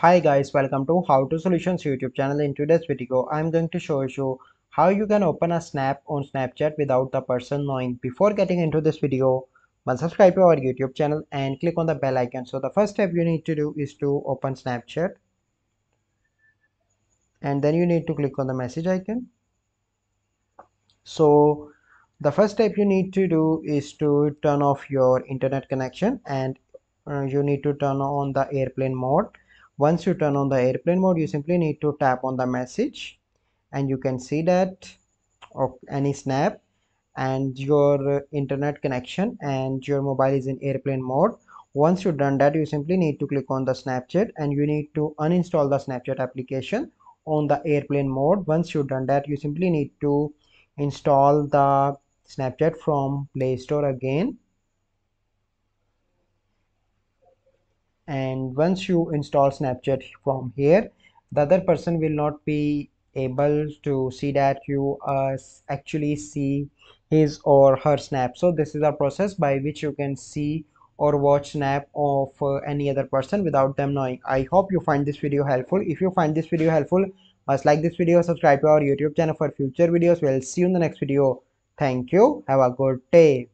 Hi guys, welcome to How to Solutions YouTube channel. In today's video, I'm going to show you how you can open a snap on Snapchat without the person knowing. Before getting into this video, must subscribe to our YouTube channel and click on the bell icon. So the first step you need to do is to open Snapchat and then you need to click on the message icon. So the first step you need to do is to turn off your internet connection and uh, you need to turn on the airplane mode once you turn on the airplane mode you simply need to tap on the message and you can see that of any snap and your uh, internet connection and your mobile is in airplane mode. Once you've done that you simply need to click on the snapchat and you need to uninstall the snapchat application on the airplane mode. Once you've done that you simply need to install the snapchat from play store again and once you install snapchat from here the other person will not be able to see that you uh, actually see his or her snap. So this is a process by which you can see or watch snap of uh, any other person without them knowing. I hope you find this video helpful. If you find this video helpful must like this video subscribe to our youtube channel for future videos. We'll see you in the next video. Thank you. Have a good day